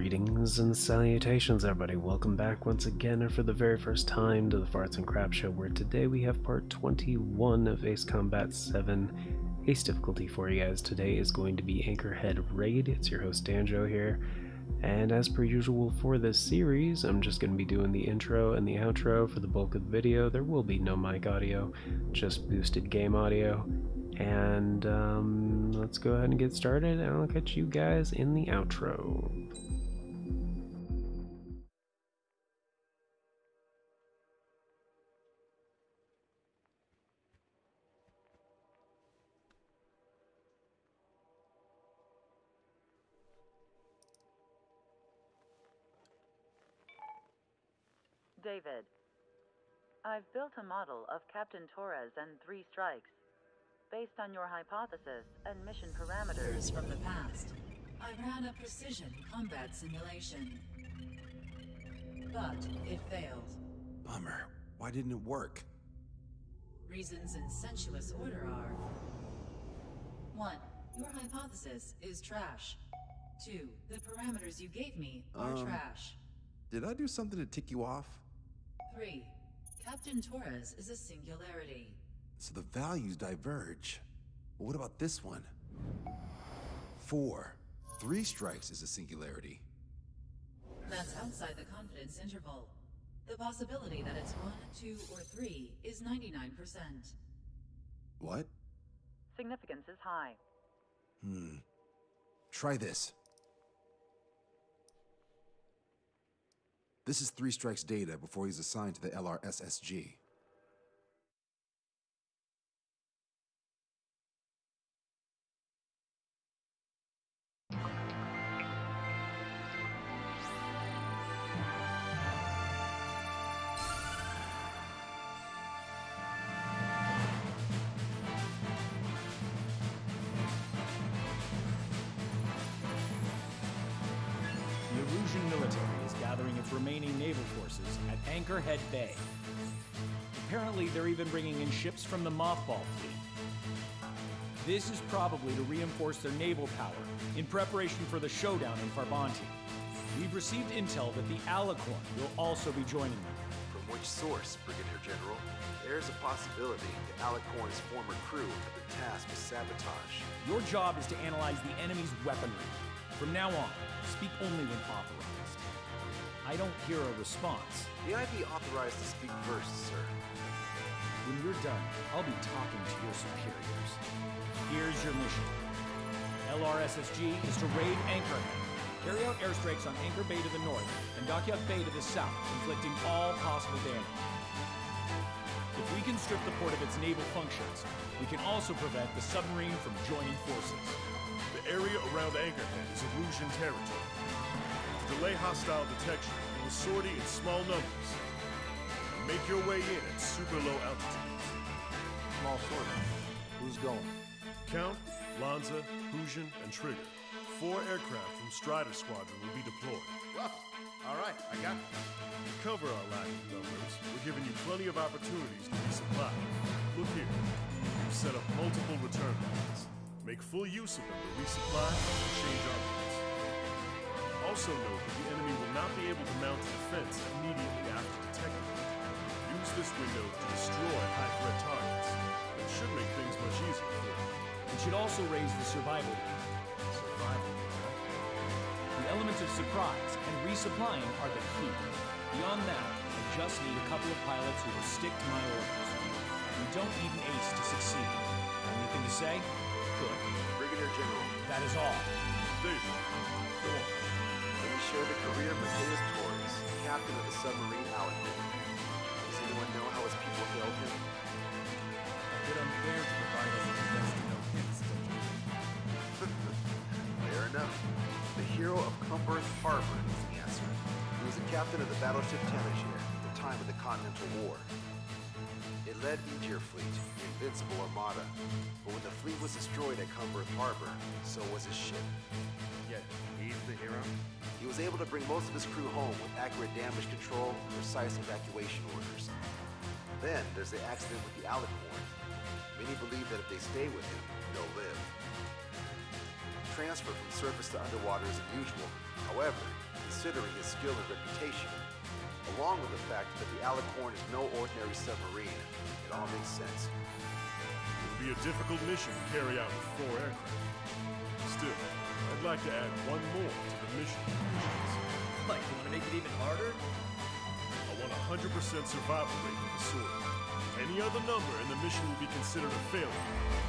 Greetings and salutations, everybody. Welcome back once again, and for the very first time, to the Farts and Crap Show, where today we have part 21 of Ace Combat 7 Ace difficulty for you guys. Today is going to be Anchorhead Raid. It's your host, Danjo, here. And as per usual for this series, I'm just going to be doing the intro and the outro for the bulk of the video. There will be no mic audio, just boosted game audio. And um, let's go ahead and get started, and I'll catch you guys in the outro. I've built a model of Captain Torres and Three Strikes. Based on your hypothesis and mission parameters. From the past, I ran a precision combat simulation. But it failed. Bummer. Why didn't it work? Reasons in sensuous order are 1. Your hypothesis is trash. 2. The parameters you gave me are Um. trash. Did I do something to tick you off? 3. Captain Torres is a singularity. So the values diverge. But what about this one? Four. Three strikes is a singularity. That's outside the confidence interval. The possibility that it's 1, 2, or 3 is 99%. What? Significance is high. Hmm. Try this. This is Three Strikes data before he's assigned to the LRSSG. Ships from the Mothball fleet. This is probably to reinforce their naval power in preparation for the showdown in Farbanti. We've received intel that the Alicorn will also be joining them. From which source, Brigadier General? There's a possibility that Alicorn's former crew have been tasked with sabotage. Your job is to analyze the enemy's weaponry. From now on, speak only when authorized. I don't hear a response. May I be authorized to speak first, sir? When you're done, I'll be talking to your superiors. Here's your mission. LRSSG is to raid Anchorhead, carry out airstrikes on Anchor Bay to the north and Dockyard Bay to the south, inflicting all possible damage. If we can strip the port of its naval functions, we can also prevent the submarine from joining forces. The area around Anchorhead is Erusian territory. To delay hostile detection, will sortie in small numbers. Make your way in at super low altitudes. Small sortie. Who's going? Count, Lanza, Huxian, and Trigger. Four aircraft from Strider Squadron will be deployed. Well, all right, I got it. To cover our lack of numbers, we're giving you plenty of opportunities to resupply. Look here. We've set up multiple return lines. Make full use of them to resupply and exchange armaments. Also note that the enemy will not be able to mount a defense immediately after detecting. Use this window to destroy high-threat targets. It should make things much easier for you. It should also raise the survival rate. Survival. The elements of surprise and resupplying are the key. Beyond that, I just need a couple of pilots who will stick to my orders. We don't need an ace to succeed. Anything to say? Good. Brigadier General, That is all. David, go on. let me share the career of Matias Torres, captain of the submarine Alicorn. Does anyone know how his people hailed him? A bit unfair to provide us with yes to no hints, don't you? Fair enough. The hero of Comberth Harbor is the answer. He was the captain of the battleship Tanager at the time of the Continental War. It led Aegir Fleet, the invincible armada. But when the fleet was destroyed at Comberth Harbor, so was his ship. Yet, he's the hero? He was able to bring most of his crew home with accurate damage control and precise evacuation orders. Then there's the accident with the Alicorn. Many believe that if they stay with him, they'll live. Transfer from surface to underwater is unusual. However, considering his skill and reputation, along with the fact that the Alicorn is no ordinary submarine. It all makes sense. It'll be a difficult mission to carry out with four aircraft. Still, I'd like to add one more to the mission conditions. Like, you want to make it even harder? Want a 100% survival rate for the sword. Any other number and the mission will be considered a failure.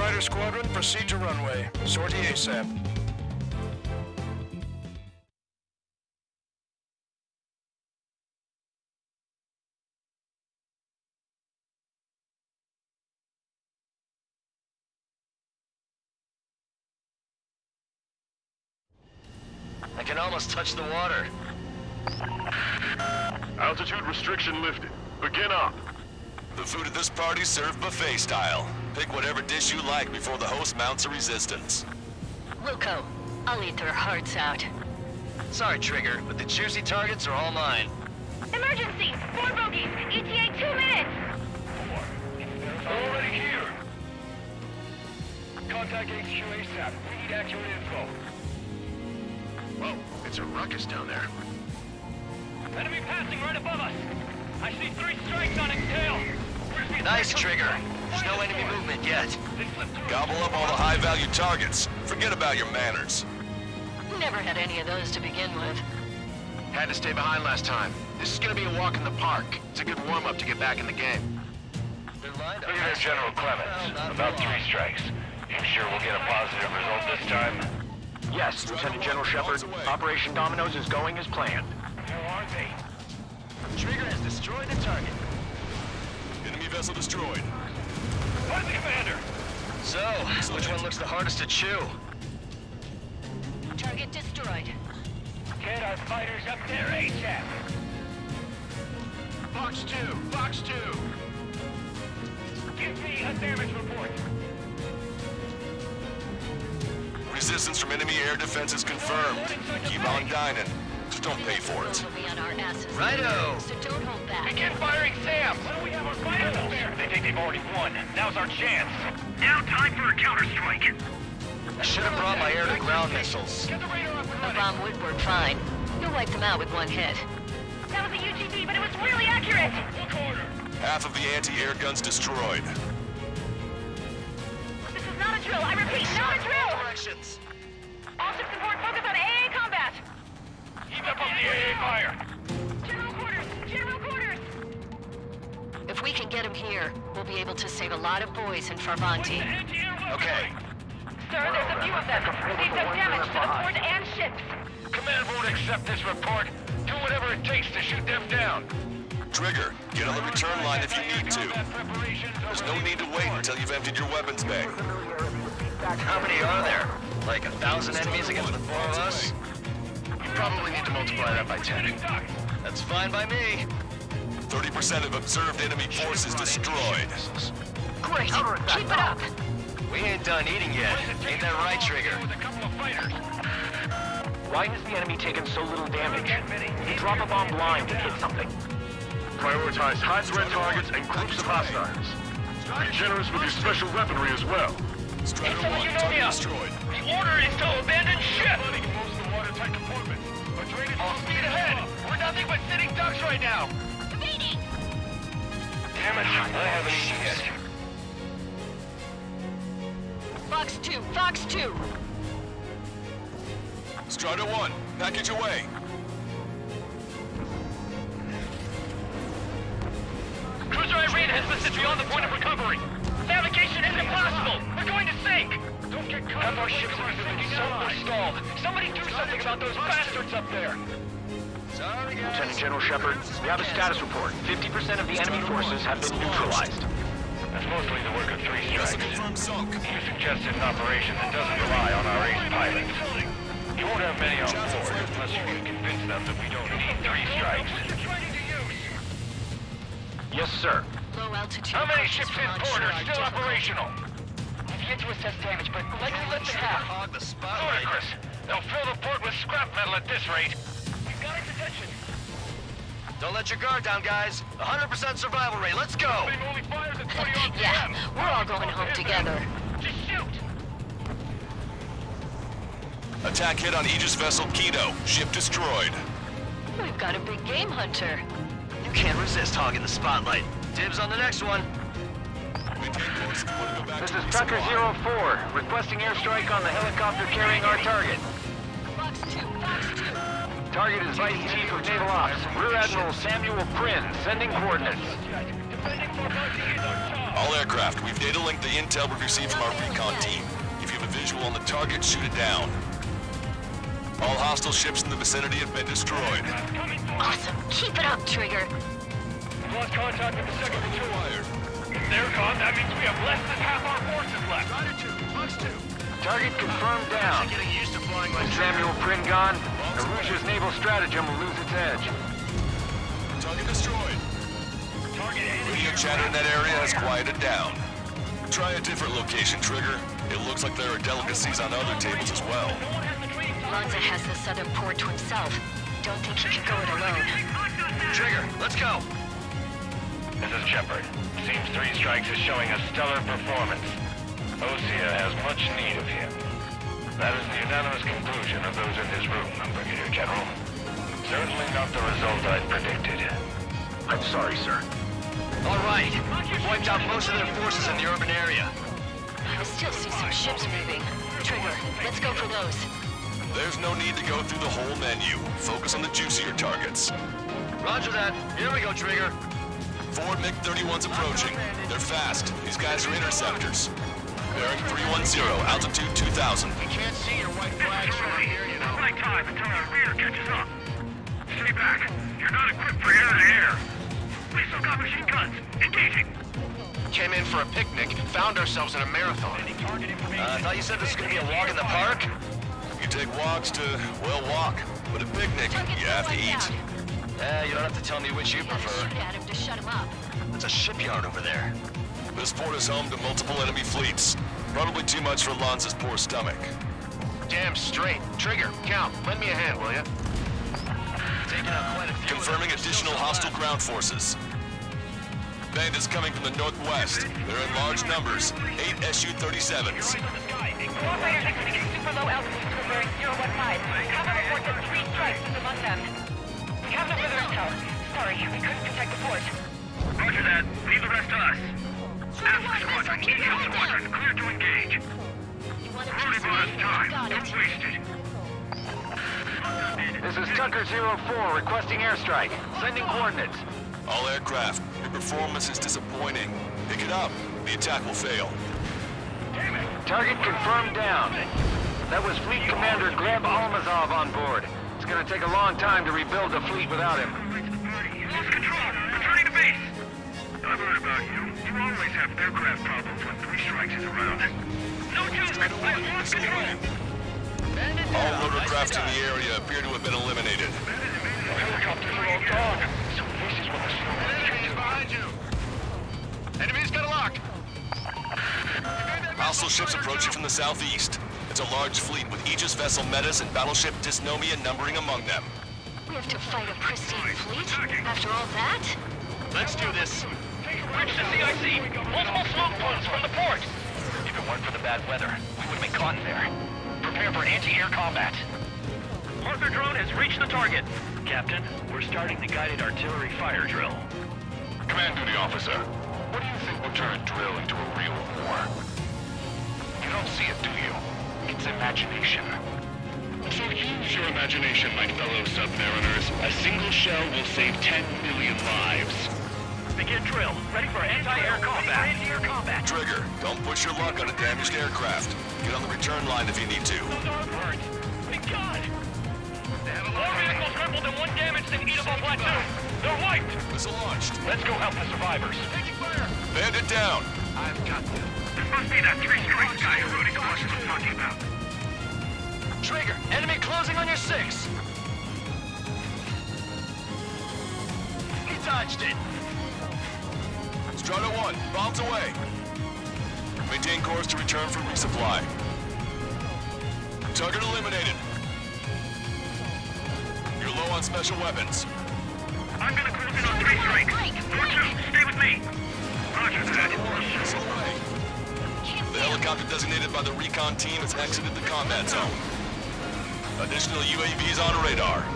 Strider Squadron, proceed to runway. Sortie ASAP. I can almost touch the water. Altitude restriction lifted. Begin up. The food at this party served buffet style. Pick whatever dish you like before the host mounts a resistance. Wilco, I'll eat their hearts out. Sorry, Trigger, but the juicy targets are all mine. Emergency! Four bogeys! ETA two minutes! Already here. Contact HQ ASAP. We need accurate info. Whoa, it's a ruckus down there. Enemy passing right above us. I see three strikes on its tail. Nice, Trigger. There's no enemy movement yet. Gobble up all the high-value targets. Forget about your manners. Never had any of those to begin with. Had to stay behind last time. This is gonna be a walk in the park. It's a good warm-up to get back in the game. They're lined up. Leader General Clemens. About three strikes. You sure we'll get a positive result this time? Yes, Lieutenant General Shepard. Operation Dominoes is going as planned. Where are they? Trigger has destroyed the target. Enemy vessel destroyed. Where's the commander? So, which one looks the hardest to chew? Target destroyed. Get our fighters up there ASAP. Box 2! Box 2! Give me a damage report. Resistance from enemy air defense is confirmed. Keep on dining. Just don't pay for it. We'll be on our asses. Righto. So don't hold back. Begin firing Sam! Why don't we have our fighters up there? They think they've already won. Now's our chance. Now time for a counterstrike. I should have brought my air-to-ground missiles. Get the radar up and A bomb would work fine. You'll wipe them out with one hit. That was a UGV, but it was really accurate! Look order. Half of the anti-air guns destroyed. This is not a drill! I repeat, not a drill! Directions. Keep the AA fire. General quarters! General quarters! If we can get him here, we'll be able to save a lot of boys in Farbanti. Okay. Sir, there's a few of them. They've done damage to the port and ships. Command won't accept this report. Do whatever it takes to shoot them down. Trigger, get on the return line if you need to. There's no need to wait until you've emptied your weapons bay. How many are there? Like a thousand enemies against the four of us? You probably need to multiply that by 10. That's fine by me. 30% of observed enemy forces destroyed. Great! Keep it up! We ain't done eating yet. Ain't that right, Trigger? With a couple of fighters. Why has the enemy taken so little damage? You drop a bomb blind to hit something. Prioritize high-threat targets and groups of hostiles. Be generous with your special weaponry as well. Strider Someone 1, target destroyed. The order is to abandon ship. Flooding most of the watertight compartments. But All speed ahead. We're nothing but sitting ducks right now. Evading! Damn it, I haven't eaten yet. Fox 2! Fox 2! Strider 1, package away. Cruiser Irene has listed beyond the point of recovery. Navigation is impossible. We're going to sink. Don't get caught. Our ships are sinking so we're stalled. Somebody do something about those bastards up there. Sorry, guys. Lieutenant General Shepard, we have a status report. 50% of the enemy forces have been neutralized. That's mostly the work of three Vessel strikes. confirmed. You suggested an operation that doesn't rely on our ace pilots. You won't have many on board unless you can convince them that we don't need three strikes. Yes, sir. Low altitude. How many ships in port are still operational? I've to assess damage, but likely less than half. Hog the. Ludicrous. They'll fill the port with scrap metal at this rate. We've got its attention. Don't let your guard down, guys. 100% survival rate. Let's go. Only fires at 20 yeah, we're all going home together. Just shoot. Attack hit on Aegis vessel Kido. Ship destroyed. We've got a big game hunter. You can't resist hogging the spotlight. Dibs on the next one. Maintain course if you want to go back This is Tucker resupply. 04, requesting airstrike on the helicopter carrying our target. Fox 2! Fox 2! Target is Vice Chief of Naval Ops, Rear Admiral Samuel Prinn, sending coordinates. All aircraft, we've data linked the intel we've received from our recon team. If you have a visual on the target, shoot it down. All hostile ships in the vicinity have been destroyed. Awesome! Keep it up, Trigger! We've lost contact with the second platoon. Fired. If they're gone, that means we have less than half our forces left. Target confirmed down. Getting used to flying like Samuel Prinn gone, Erusia's naval stratagem will lose its edge. Target destroyed. Target Radio chatter in that area has quieted down. Try a different location, Trigger. It looks like there are delicacies on other tables as well. No one has the training Lanza has the southern port to himself. Don't think he can go it alone. Trigger, let's go. This is Shepard. Seems Three Strikes is showing a stellar performance. Osea has much need of him. That is the unanimous conclusion of those in this room, Brigadier General. Certainly not the result I'd predicted. I'm sorry, sir. All right. We've wiped out most of their forces in the urban area. I still see some ships moving. Trigger, let's go for those. There's no need to go through the whole menu. Focus on the juicier targets. Roger that. Here we go, Trigger. Four MiG-31's approaching. They're fast. These guys are interceptors. Bearing 310, altitude 2000. We can't see your white flags from here, you know. Flight time until our rear catches up. Stay back. You're not equipped for air-to-air. We still got machine guns. Engaging. Came in for a picnic, found ourselves in a marathon. Uh, I thought you said this was gonna be a walk in the park? You take walks to, well, walk. But a picnic, you have to eat. Eh, you don't have to tell me which you prefer. shoot at him to shut him up. There's a shipyard over there. This port is home to multiple enemy fleets. Probably too much for Lanza's poor stomach. Damn straight. Trigger, Count, lend me a hand, will you? Taking out quite a few. Confirming additional hostile ground forces. Bandits coming from the northwest. They're in large numbers. Eight Su-37s. Operators exceeding super low altitudes for bearing 015. Cover report that three strikes is among them. We have no further intel. Sorry, we couldn't protect the port. Roger that. Leave the rest to us. Alpha Squadron, Eagle Squadron, clear to engage. You want to Only chase bought us me? time. Got Don't it. waste it. This is Tucker 04, requesting airstrike. Sending coordinates. All aircraft, your performance is disappointing. Pick it up. The attack will fail. Target confirmed down. That was Fleet Commander Gleb Almazov on board. It's gonna take a long time to rebuild the fleet without him. About you. You always have aircraft problems when three strikes is around. No joke. I've lost control. All rotorcraft in the area appear to have been eliminated. Helicopters are all gone. So this is what the storm Enemies behind you! Enemies got a lock! Hostile ships approaching from the southeast. It's a large fleet with Aegis vessel Metis and battleship Dysnomia numbering among them. We have to fight a pristine fleet? After all that? Let's do this. Reach the CIC. Multiple smoke plugs from the port. If it weren't for the bad weather, we would have been caught in there. Prepare for anti-air combat. Parker drone has reached the target. Captain, we're starting the guided artillery fire drill. Command duty officer, what do you think will turn a drill into a real war? You don't see it, do you? It's imagination. So use your imagination, my fellow submariners. A single shell will save 10 million lives. Begin drill. Ready for anti-air combat. Anti-air combat. Trigger, don't push your luck on a damaged aircraft. Get on the return line if you need to. Those are burned. Thank God. Four vehicles crippled and one damaged in Edavon Plateau. They're wiped. Missile launched. Let's go help the survivors. Taking fire. Bandit down. I've got you. This must be that three strikes guy who Rudy Dawson was talking about. Trigger, enemy closing on your six. He dodged it. Strider 1, bombs away. Maintain course to return for resupply. Target eliminated. You're low on special weapons. I'm gonna close in on three strikes. Number two, stay with me. Roger that. Missile. The helicopter designated by the recon team has exited the combat zone. Additional UAVs on radar.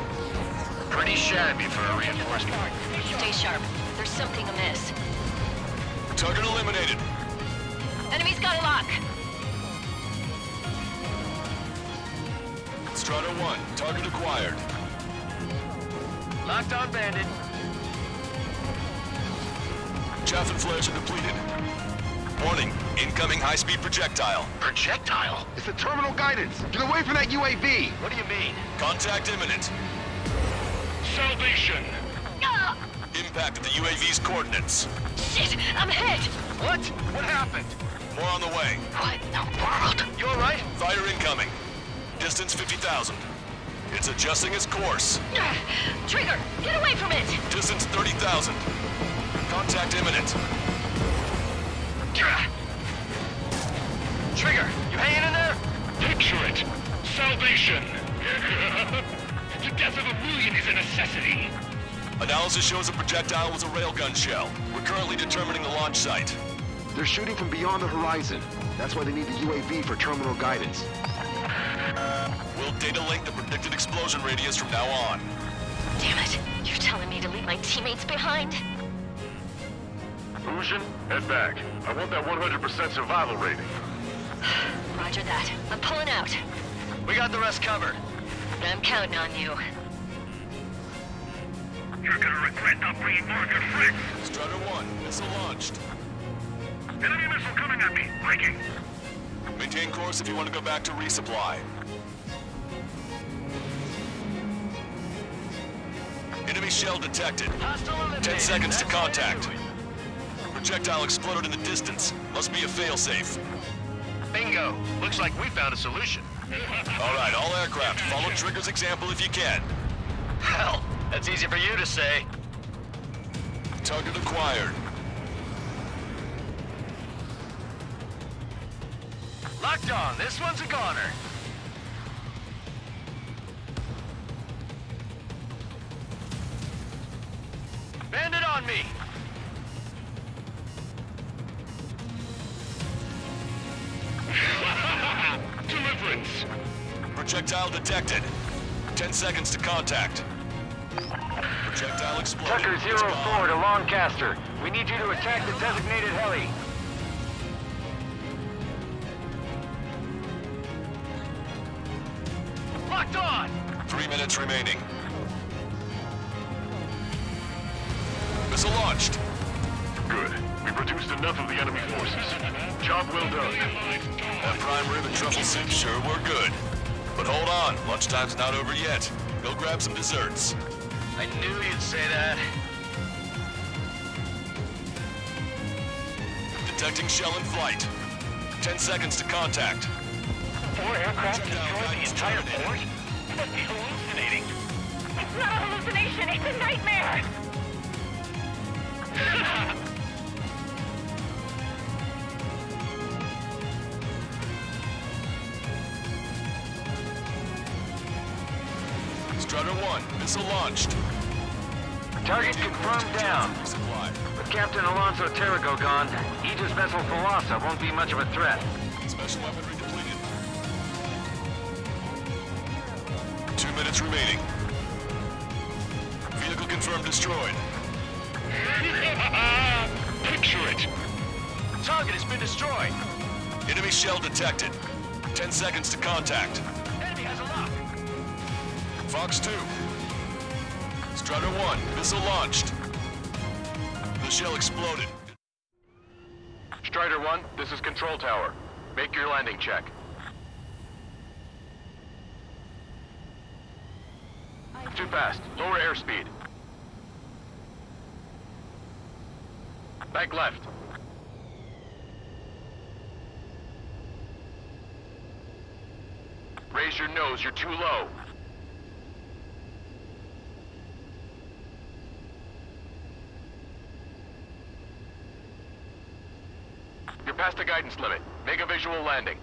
Pretty shabby for a reinforcement. Stay sharp. There's something amiss. Target eliminated. Enemy's got a lock. Strider 1, target acquired. Locked on bandit. Chaff and flares are depleted. Warning, incoming high-speed projectile. Projectile? It's the terminal guidance. Get away from that UAV. What do you mean? Contact imminent. Salvation! Ah! Impact at the UAV's coordinates. Shit! I'm hit! What? What happened? More on the way. What in the world? You alright? Fire incoming. Distance 50,000. It's adjusting its course. Ah! Trigger! Get away from it! Distance 30,000. Contact imminent. Trigger, you hanging in there? Picture it! Salvation! the death of a million is a necessity. Analysis shows the projectile was a railgun shell. We're currently determining the launch site. They're shooting from beyond the horizon. That's why they need the UAV for terminal guidance. We'll data link the predicted explosion radius from now on. Damn it. You're telling me to leave my teammates behind? Fusion, head back. I want that 100% survival rating. Roger that. I'm pulling out. We got the rest covered. I'm counting on you. You're gonna regret not bringing more of your friends. Strider 1, missile launched. Enemy missile coming at me. Breaking. Maintain course if you want to go back to resupply. Enemy shell detected. Ten seconds to contact. Projectile exploded in the distance. Must be a failsafe. Bingo. Looks like we found a solution. All right, all aircraft, follow Trigger's example if you can. Hell, that's easy for you to say. Target acquired. Locked on. This one's a goner. Bandit on me. Deliverance. Projectile detected. Ten seconds to contact. Projectile exploded. Tucker It's zero gone. four to Lancaster. We need you to attack the designated heli. Locked on. Three minutes remaining. Missile launched. Good. We've reduced enough of the enemy forces. Job well done. That prime rib and truffle soup, sure, we're good. But hold on, lunchtime's not over yet. Go grab some desserts. I knew you'd say that. Detecting shell in flight. Ten seconds to contact. Four aircraft destroyed the entire port? Must be hallucinating. It's not a hallucination, it's a nightmare! missile launched. Target confirmed down. With Captain Alonso Terrigo gone, Aegis vessel Thalassa won't be much of a threat. Special weaponry depleted. Two minutes remaining. Vehicle confirmed destroyed. Picture it. Target has been destroyed. Enemy shell detected. Ten seconds to contact. Enemy has a lock. Fox 2. Strider 1, missile launched. The shell exploded. Strider 1, this is Control Tower. Make your landing check. Too fast. Lower airspeed. Back left. Raise your nose, you're too low. You're past the guidance limit. Make a visual landing.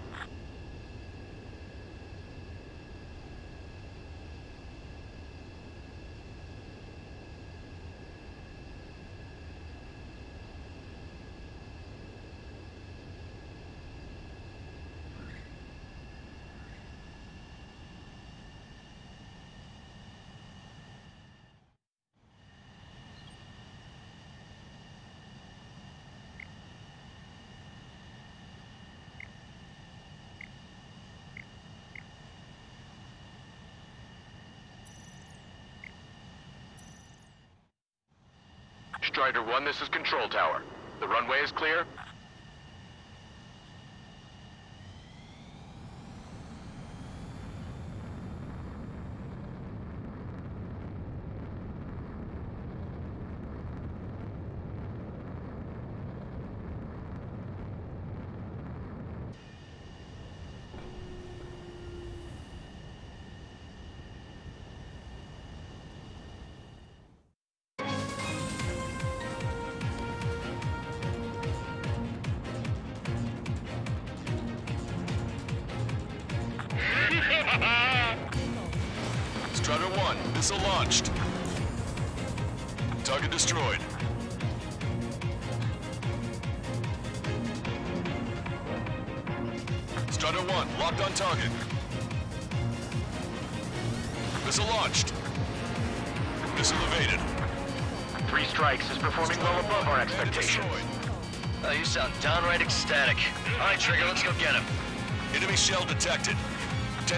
Strider 1, this is Control Tower. The runway is clear?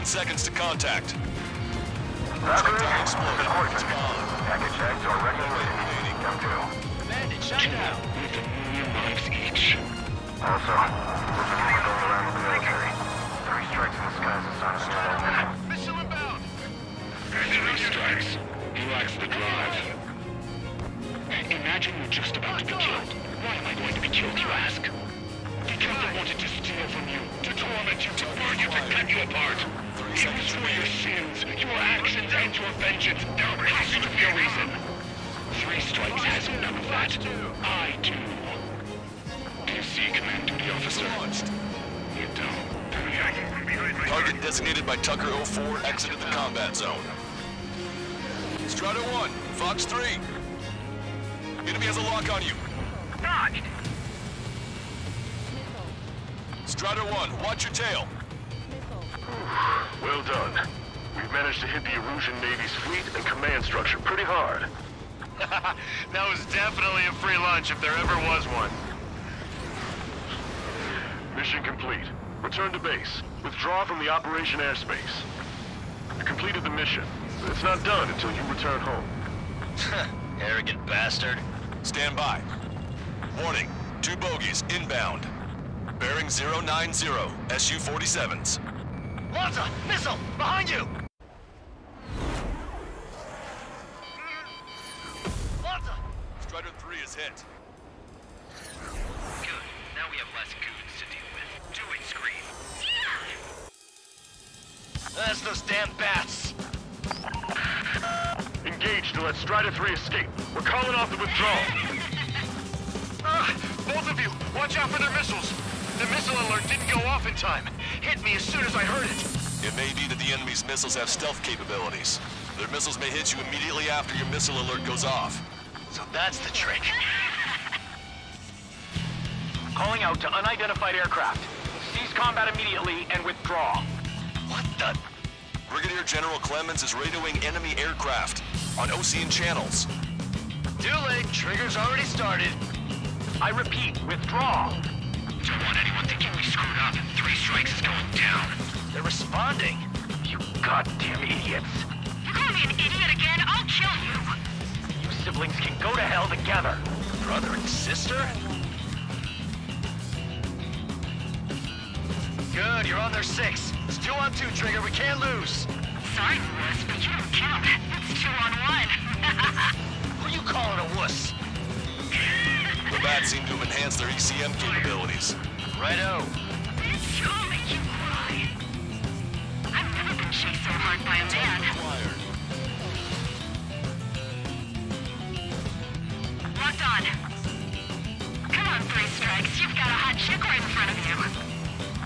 10 seconds to contact. Projectile exploded. Package tags are ready. Come to. Bandit shut down. With a million lives each. Also, there's a going around the military. Three strikes in the sky is a sign of an Missile inbound. Three strikes. He lacks the drive. Imagine you're just about to be killed. Why am I going to be killed, you ask? Because I wanted to steal from you, to torment you, to burn you, to cut you apart. It was for your sins, your actions, and your vengeance. There has to be a reason. Three strikes has none of that. I do. Do you see, Command Duty Officer? You don't. Target designated by Tucker 04 exited the combat zone. Strider 1, Fox 3. Enemy has a lock on you. Dodged! Strider 1, watch your tail. Well done. We've managed to hit the Erusian Navy's fleet and command structure pretty hard. that was definitely a free lunch if there ever was one. Mission complete. Return to base. Withdraw from the operation airspace. You completed the mission, but it's not done until you return home. Arrogant bastard. Stand by. Warning, two bogies inbound. Bearing 090, SU-47s. Lanza! Missile! Behind you! Lanza! Strider 3 is hit. Good. Now we have less goons to deal with. Do it, Scream. That's those damn bats. Engage to let Strider 3 escape. We're calling off the withdrawal. Ah, both of you, watch out for their missiles. The missile alert didn't go off in time. Hit me as soon as I heard it. It may be that the enemy's missiles have stealth capabilities. Their missiles may hit you immediately after your missile alert goes off. So that's the trick. Calling out to unidentified aircraft. Cease combat immediately and withdraw. What the? Brigadier General Clemens is radioing enemy aircraft on Osean channels. Too late. Trigger's already started. I repeat, withdraw. Don't want anyone thinking we screwed up. Three strikes is going down. They're responding. You goddamn idiots. You call me an idiot again, I'll kill you! You siblings can go to hell together. Brother and sister? Good, you're on their six. It's two on two, Trigger. We can't lose. Sorry, wuss, but you don't count. It's two on one. Who you calling a wuss? Bats seem to have enhanced their ECM capabilities. Righto. This will make you cry. I've never been chased so hard by a man. Locked on. Come on, three strikes. You've got a hot chick right in front of you.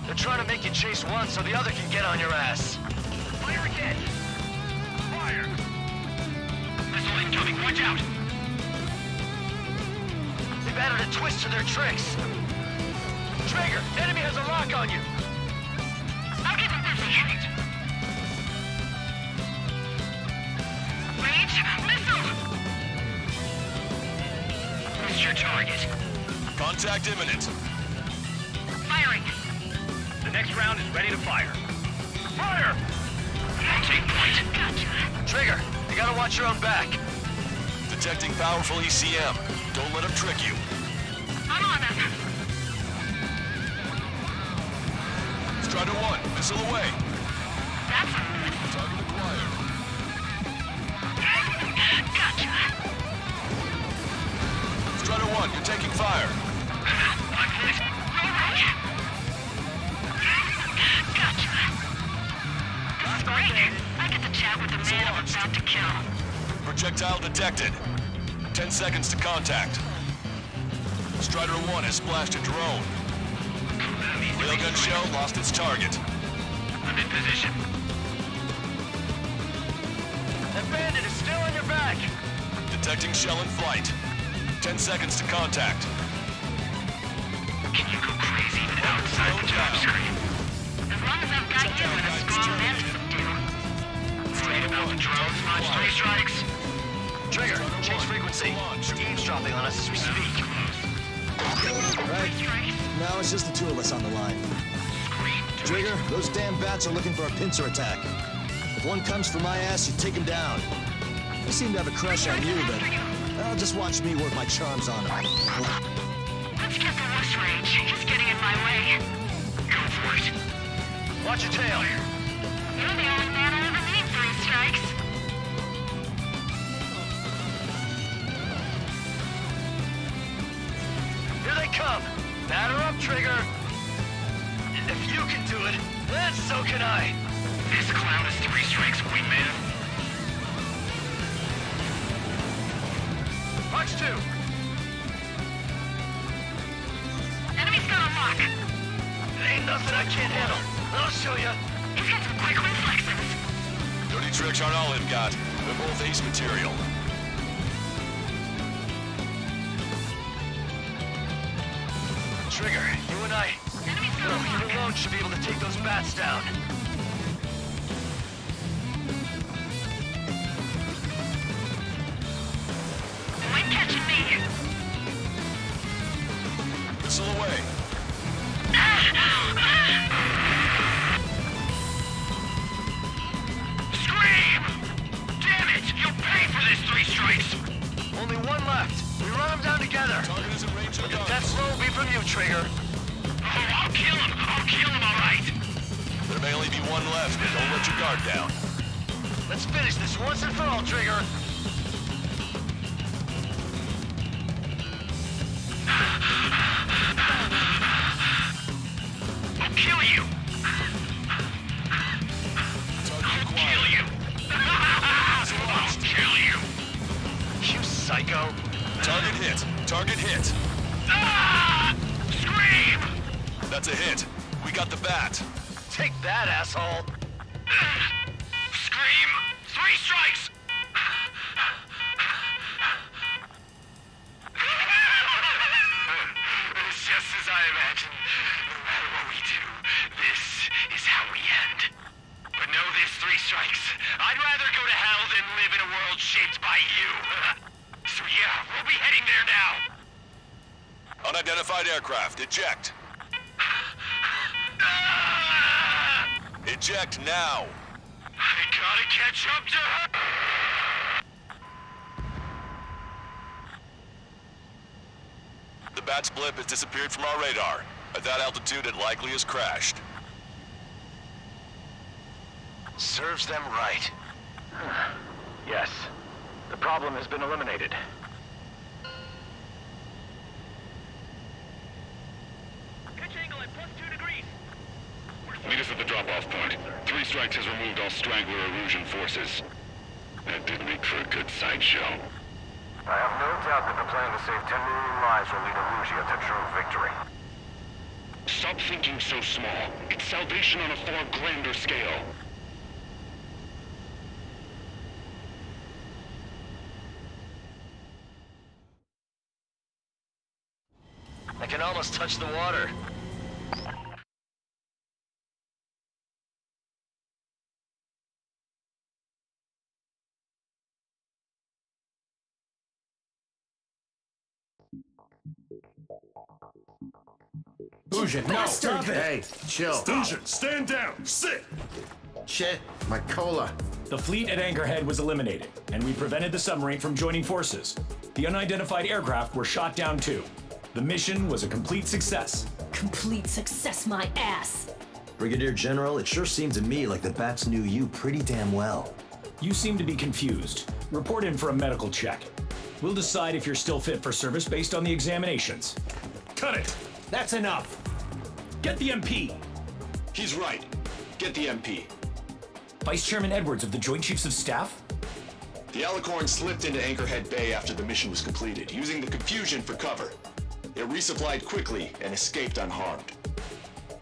They're trying to make you chase one so the other can get on your ass. Fire again. Fire. Missile incoming. Watch out. They've added a twist to their tricks. Trigger, enemy has a lock on you. I'll get them busy. Range, missile! Who's your target? Contact imminent. Firing. The next round is ready to fire. Fire! Take point. Gotcha. Trigger, you gotta watch your own back. Detecting powerful ECM. Don't let him trick you. I'm on them. Strider 1, missile away. That's. Target acquired. Gotcha. Strider 1, you're taking fire. Gotcha. This is great. I get to chat with the man I'm about to kill. Projectile detected. Ten seconds to contact. Strider 1 has splashed a drone. Railgun shell lost its target. I'm in position. That bandit is still on your back! Detecting shell in flight. Ten seconds to contact. Can you go crazy outside the job screen? As long as I've got you and a strong man to subdue. Afraid about the drones much, three strikes? Trigger, change frequency. Eavesdropping on us as we speak. Right. Now it's just the two of us on the line. Trigger, those damn bats are looking for a pincer attack. If one comes for my ass, you take him down. They seem to have a crush on you, but uh, just watch me work my charms on them. Let's get the rush range. He's getting in my way. Go for it. Watch your tail. You're the only Batter up, Trigger. If you can do it, then so can I. This clown is three strikes away, man. Watch two. Enemy's got a lock. Ain't nothing I can't handle. I'll show you. He's got some quick reflexes. Dirty tricks aren't all they've got. They're both ace material. You alone should be able to take those bats down. Down. Let's finish this once and for all, Trigger. I'll kill you! I'll kill you! I'll kill you! You psycho. Target hit. Target hit. Ah! Scream! That's a hit. We got the bat. Take that, asshole. Scream! Three strikes! It's just as I imagined. No matter what we do, this is how we end. But know this, three strikes. I'd rather go to hell than live in a world shaped by you. so yeah, we'll be heading there now. Unidentified aircraft. Eject. Eject now. I gotta catch up to her! The bat's blip has disappeared from our radar. At that altitude, it likely has crashed. Serves them right. yes. The problem has been eliminated. Meet us at the drop-off point. Three Strikes has removed all Strangler Erusian forces. That did make for a good sideshow. I have no doubt that the plan to save 10 million lives will lead Erusia to true victory. Stop thinking so small. It's salvation on a far grander scale. I can almost touch the water. Fusion, no! Stop it. Hey, chill. Fusion, stand down! Sit! Shit, my cola. The fleet at Anchorhead was eliminated, and we prevented the submarine from joining forces. The unidentified aircraft were shot down too. The mission was a complete success. Complete success, my ass. Brigadier General, it sure seemed to me like the bats knew you pretty damn well. You seem to be confused. Report in for a medical check. We'll decide if you're still fit for service based on the examinations. Cut it! That's enough. Get the MP. He's right. Get the MP. Vice Chairman Edwards of the Joint Chiefs of Staff? The Alicorn slipped into Anchorhead Bay after the mission was completed, using the confusion for cover. It resupplied quickly and escaped unharmed.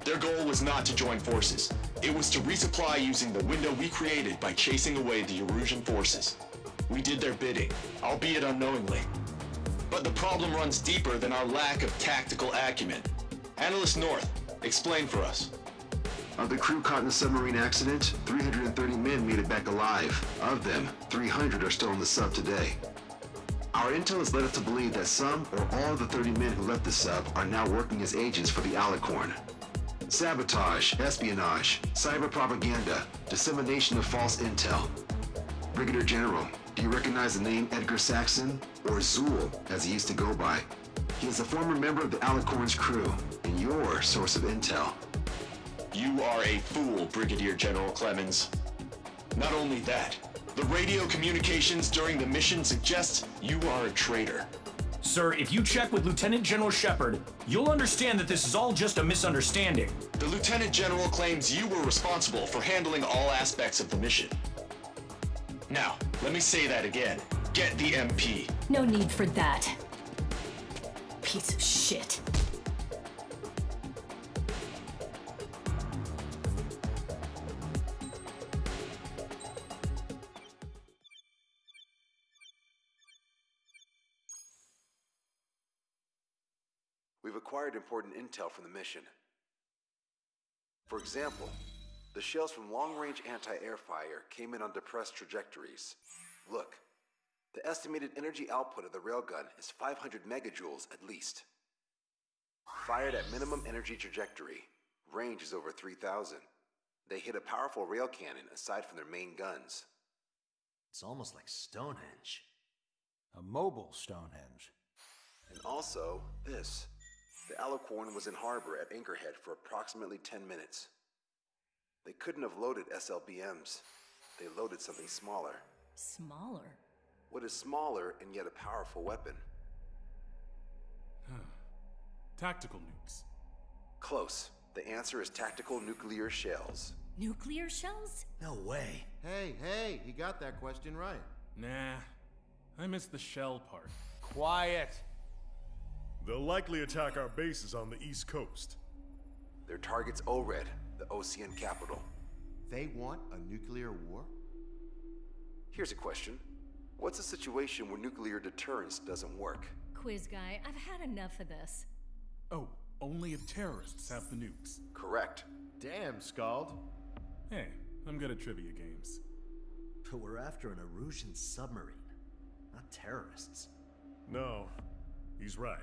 Their goal was not to join forces. It was to resupply using the window we created by chasing away the Erusian forces. We did their bidding, albeit unknowingly. But the problem runs deeper than our lack of tactical acumen. Analyst North, explain for us. Of the crew caught in the submarine accident, 330 men made it back alive. Of them, 300 are still in the sub today. Our intel has led us to believe that some or all of the 30 men who left the sub are now working as agents for the Alicorn. Sabotage, espionage, cyber propaganda, dissemination of false intel. Brigadier General, do you recognize the name Edgar Saxon, or Zool, as he used to go by? He is a former member of the Alicorn's crew, and your source of intel. You are a fool, Brigadier General Clemens. Not only that, the radio communications during the mission suggest you are a traitor. Sir, if you check with Lieutenant General Shepard, you'll understand that this is all just a misunderstanding. The Lieutenant General claims you were responsible for handling all aspects of the mission. Now, let me say that again. Get the MP. No need for that. Piece of shit. Acquired important intel from the mission. For example, the shells from long-range anti-air fire came in on depressed trajectories. Look, the estimated energy output of the railgun is 500 megajoules at least. Fired at minimum energy trajectory, range is over 3,000. They hit a powerful rail cannon aside from their main guns. It's almost like Stonehenge. A mobile Stonehenge. And also, this. The Alicorn was in harbor at Anchorhead for approximately 10 minutes. They couldn't have loaded SLBMs. They loaded something smaller. Smaller? What is smaller and yet a powerful weapon? Tactical nukes. Close. The answer is tactical nuclear shells. Nuclear shells? No way. Hey, hey, he got that question right. Nah, I missed the shell part. Quiet. They'll likely attack our bases on the east coast. Their target's Oured, the Osean capital. They want a nuclear war? Here's a question. What's a situation where nuclear deterrence doesn't work? Quiz guy, I've had enough of this. Oh, only if terrorists have the nukes. Correct. Damn, Scald. Hey, I'm good at trivia games. But we're after an Erusian submarine, not terrorists. No, he's right.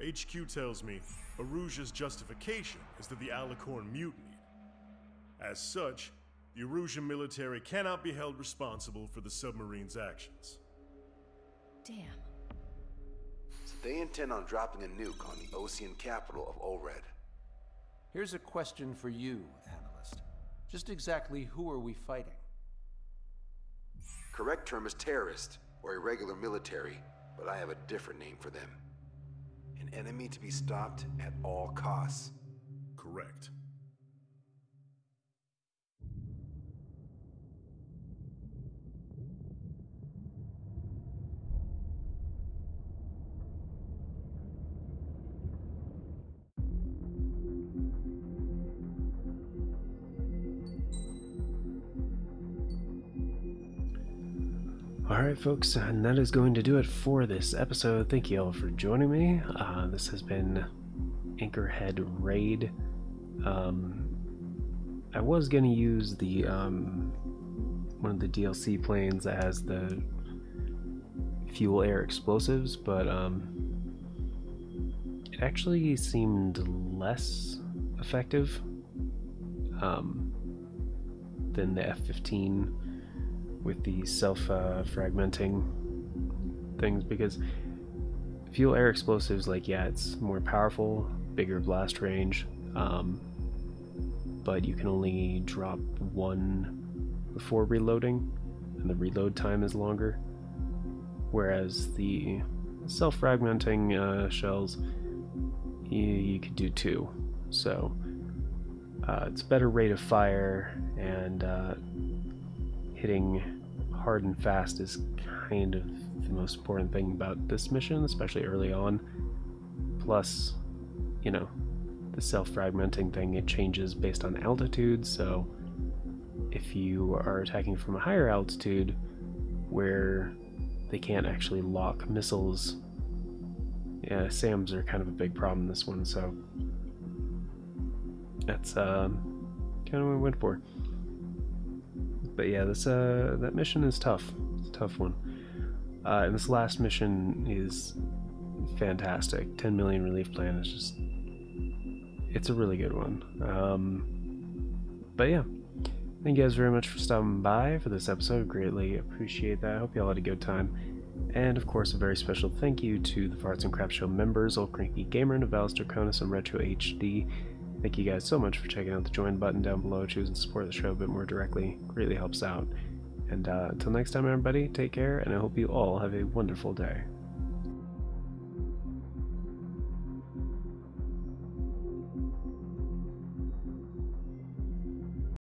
HQ tells me Erusia's justification is that the Alicorn mutinied. As such, the Erusian military cannot be held responsible for the submarine's actions. Damn. So they intend on dropping a nuke on the Osean capital of Oured. Here's a question for you, analyst. Just exactly who are we fighting? Correct term is terrorist, or irregular military, but I have a different name for them. Enemy to be stopped at all costs. Alright, folks, and that is going to do it for this episode. Thank you all for joining me. Uh, this has been Anchorhead Raid. Um, I was going to use the um, one of the DLC planes as the fuel air explosives, but um, it actually seemed less effective um, than the F 15 with the self uh, fragmenting things because fuel air explosives, like, yeah, it's more powerful, bigger blast range, um, but you can only drop one before reloading, and the reload time is longer. Whereas the self fragmenting uh, shells, you, you could do two. So uh, it's better rate of fire and uh, hitting hard and fast is kind of the most important thing about this mission, especially early on. Plus, you know, the self-fragmenting thing, it changes based on altitude, so if you are attacking from a higher altitude where they can't actually lock missiles, yeah, SAMs are kind of a big problem in this one, so that's uh, kind of what I went for. But yeah, this uh, that mission is tough. It's a tough one. Uh, and this last mission is fantastic. 10 million relief plan is just it's a really good one. Um, but yeah, thank you guys very much for stopping by for this episode. Greatly appreciate that. I hope you all had a good time. And of course, a very special thank you to the Farts and Crap Show members, Old Cranky Gamer, Navalis Draconis, and Retro HD. Thank you guys so much for checking out the join button down below, choosing to support the show a bit more directly. Greatly helps out. And uh, until next time, everybody, take care, and I hope you all have a wonderful day.